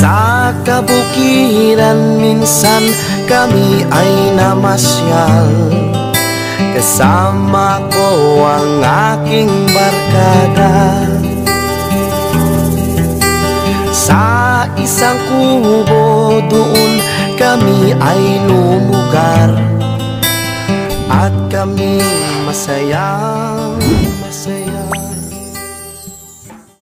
Saka bukiran minsan kami ay namasyal. Kasama ko ang aking barkada. Sa isang kubo doon kami ay lumugar. At kami masayang